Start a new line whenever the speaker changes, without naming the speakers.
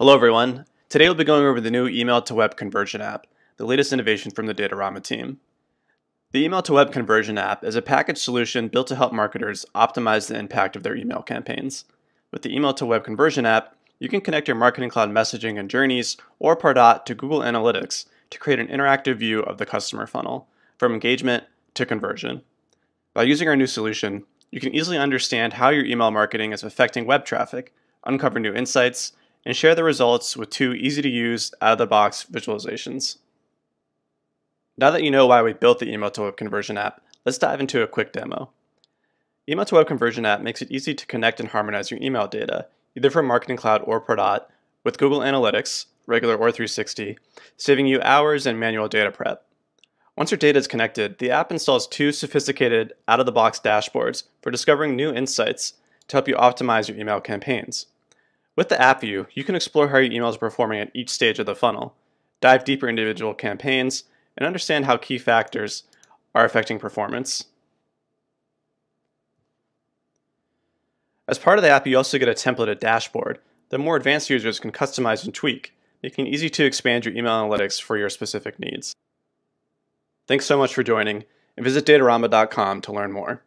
Hello everyone. Today we'll be going over the new email to web conversion app, the latest innovation from the Datorama team. The email to web conversion app is a packaged solution built to help marketers optimize the impact of their email campaigns. With the email to web conversion app, you can connect your Marketing Cloud messaging and journeys or Pardot to Google Analytics to create an interactive view of the customer funnel, from engagement to conversion. By using our new solution, you can easily understand how your email marketing is affecting web traffic, uncover new insights, and share the results with two easy to use out of the box visualizations. Now that you know why we built the email to web conversion app, let's dive into a quick demo. Email to web conversion app makes it easy to connect and harmonize your email data, either from Marketing Cloud or Pardot, with Google Analytics, regular or 360, saving you hours and manual data prep. Once your data is connected, the app installs two sophisticated out-of-the-box dashboards for discovering new insights to help you optimize your email campaigns. With the app view, you can explore how your email is performing at each stage of the funnel, dive deeper into individual campaigns, and understand how key factors are affecting performance. As part of the app, you also get a templated dashboard that more advanced users can customize and tweak, making it easy to expand your email analytics for your specific needs. Thanks so much for joining, and visit datorama.com to learn more.